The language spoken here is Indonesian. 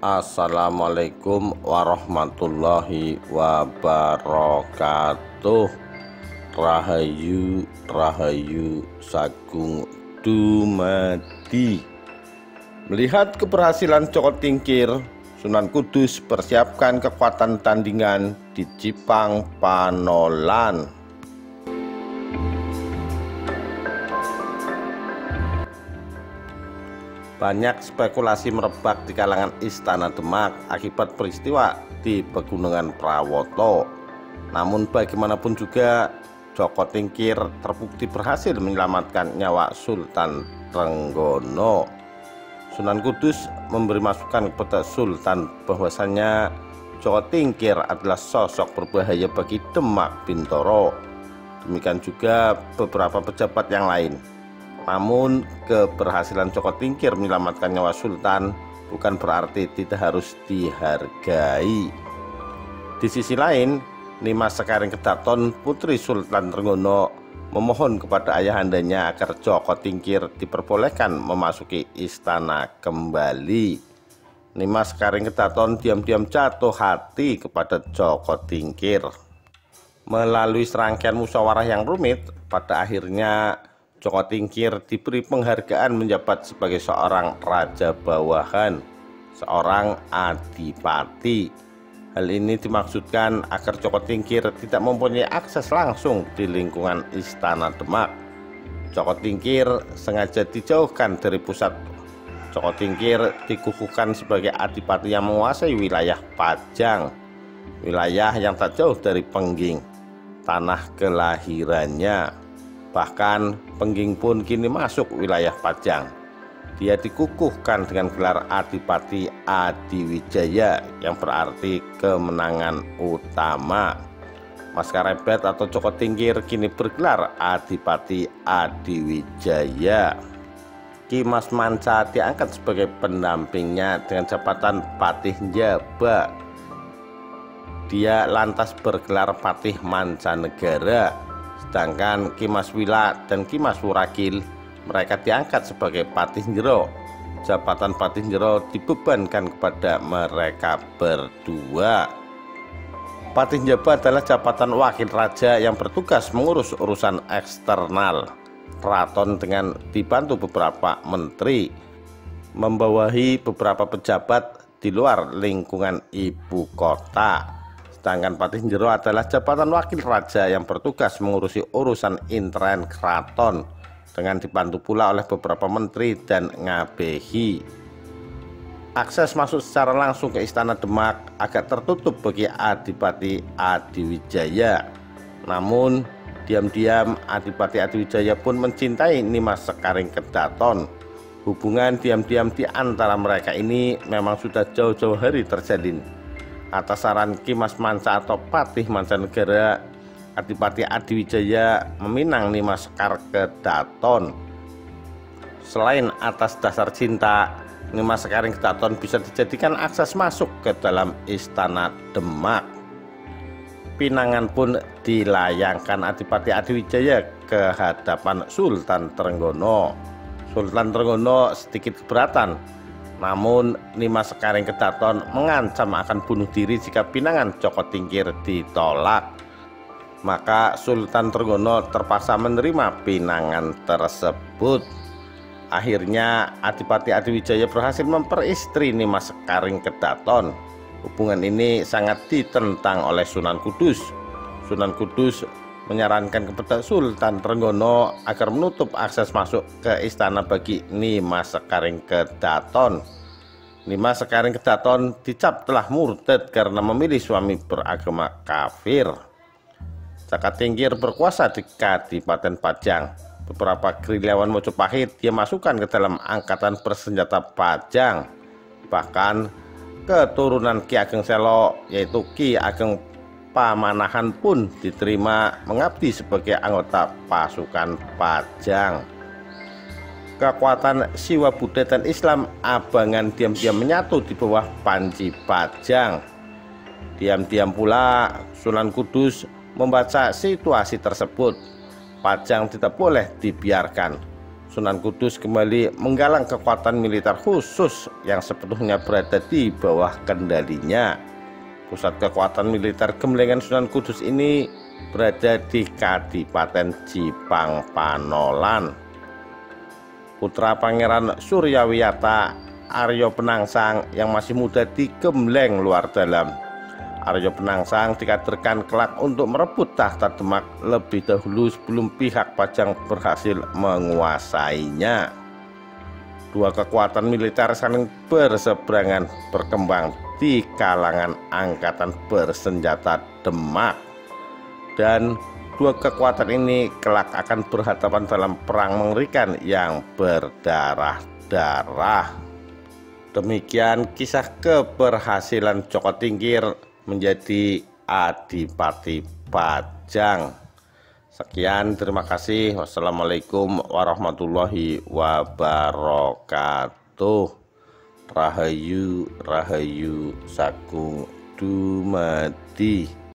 Assalamualaikum warahmatullahi wabarakatuh. Rahayu Rahayu Sagung Dumadi. Melihat keberhasilan Joko Tingkir Sunan Kudus persiapkan kekuatan tandingan di Jipang Panolan Banyak spekulasi merebak di kalangan Istana Demak akibat peristiwa di Pegunungan Prawoto. Namun bagaimanapun juga Joko Tingkir terbukti berhasil menyelamatkan nyawa Sultan Trenggono. Sunan Kudus memberi masukan kepada Sultan bahwasannya Joko Tingkir adalah sosok berbahaya bagi Demak Bintoro. Demikian juga beberapa pejabat yang lain. Namun keberhasilan Joko Tingkir menyelamatkan nyawa Sultan bukan berarti tidak harus dihargai. Di sisi lain, Nimas Sekaring Kedaton Putri Sultan Trenggono memohon kepada ayahandanya agar Joko Tingkir diperbolehkan memasuki istana kembali. Nimas Sekaring Kedaton diam-diam jatuh hati kepada Joko Tingkir. Melalui serangkaian musyawarah yang rumit, pada akhirnya Joko Tingkir diberi penghargaan menjabat sebagai seorang raja bawahan, seorang adipati. Hal ini dimaksudkan agar Joko Tingkir tidak mempunyai akses langsung di lingkungan Istana Demak. Joko Tingkir sengaja dijauhkan dari pusat. Joko Tingkir dikukuhkan sebagai adipati yang menguasai wilayah Pajang, wilayah yang tak jauh dari Pengging, tanah kelahirannya. Bahkan Pengging pun kini masuk wilayah Pajang. Dia dikukuhkan dengan gelar Adipati Adiwijaya yang berarti kemenangan utama. Maskarebet atau Joko Tingkir kini bergelar Adipati Adiwijaya. Ki Mas Manca diangkat sebagai pendampingnya dengan jabatan Patih Jaba. Dia lantas bergelar Patih Mancanegara sedangkan Kimas Wila dan Kimas Wurakil mereka diangkat sebagai patih jero jabatan patih jero dibebankan kepada mereka berdua. Patih Jaba adalah jabatan wakil raja yang bertugas mengurus urusan eksternal. Keraton dengan dibantu beberapa menteri membawahi beberapa pejabat di luar lingkungan ibu kota Sedangkan Patih Jero adalah jabatan wakil raja yang bertugas mengurusi urusan intern keraton dengan dibantu pula oleh beberapa menteri dan ngabehi. Akses masuk secara langsung ke Istana Demak agak tertutup bagi Adipati Adiwijaya. Namun, diam-diam Adipati Adiwijaya pun mencintai Nimas Sekaring Kedaton. Hubungan diam-diam di antara mereka ini memang sudah jauh-jauh hari terjalin atas saran Kimas Manca atau Patih Mancanegara Adipati Adiwijaya meminang Nimas Kedaton. Selain atas dasar cinta, Nimas Sekaring Kedaton bisa dijadikan akses masuk ke dalam istana Demak. Pinangan pun dilayangkan Adipati Adiwijaya ke hadapan Sultan Trenggono. Sultan Trenggono sedikit keberatan namun Nimas Sekaring Kedaton mengancam akan bunuh diri jika pinangan Joko Tingkir ditolak. Maka Sultan Trenggono terpaksa menerima pinangan tersebut. Akhirnya Adipati Adiwijaya berhasil memperistri Nimas Sekaring Kedaton. Hubungan ini sangat ditentang oleh Sunan Kudus. Sunan Kudus menyarankan kepada Sultan Trenggono agar menutup akses masuk ke istana bagi Nimas Sekaring Kedaton. Nimas Sekaring Kedaton dicap telah murtad karena memilih suami beragama kafir. Jaka Tingkir berkuasa di Kadipaten Pajang. Beberapa gerilyawan Mojopahit dia masukkan ke dalam angkatan bersenjata Pajang. Bahkan keturunan Ki Ageng Selo yaitu Ki Ageng Pamanahan pun diterima mengabdi sebagai anggota pasukan Pajang. Kekuatan Siwa Buddha dan Islam abangan diam-diam menyatu di bawah Panji Pajang. Diam-diam pula Sunan Kudus membaca situasi tersebut. Pajang tidak boleh dibiarkan. Sunan Kudus kembali menggalang kekuatan militer khusus yang sepenuhnya berada di bawah kendalinya. Pusat kekuatan militer Gemlengan Sunan Kudus ini berada di Kadipaten Jipang Panolan. Putra Pangeran Suryawiyata Aryo Penangsang yang masih muda di Gemleng luar dalam Aryo Penangsang dikaderkan kelak untuk merebut tahta Demak lebih dahulu sebelum pihak Pajang berhasil menguasainya. Dua kekuatan militer saling berseberangan berkembang di kalangan angkatan bersenjata Demak. Dan dua kekuatan ini kelak akan berhadapan dalam perang mengerikan yang berdarah-darah. Demikian kisah keberhasilan Joko Tingkir menjadi adipati Pajang. Sekian, terima kasih. Wassalamualaikum warahmatullahi wabarakatuh. Rahayu, Rahayu, Sagung, Dumadi.